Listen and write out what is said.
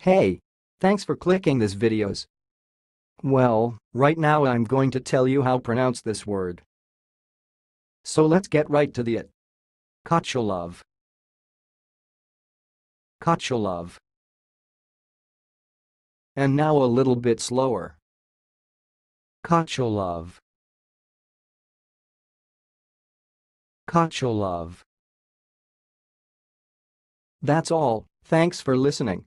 Hey! Thanks for clicking this videos. Well, right now I'm going to tell you how pronounce this word. So let's get right to the it. Khotsialov. Khotsialov. And now a little bit slower. Khotsialov. Khotsialov. That's all, thanks for listening.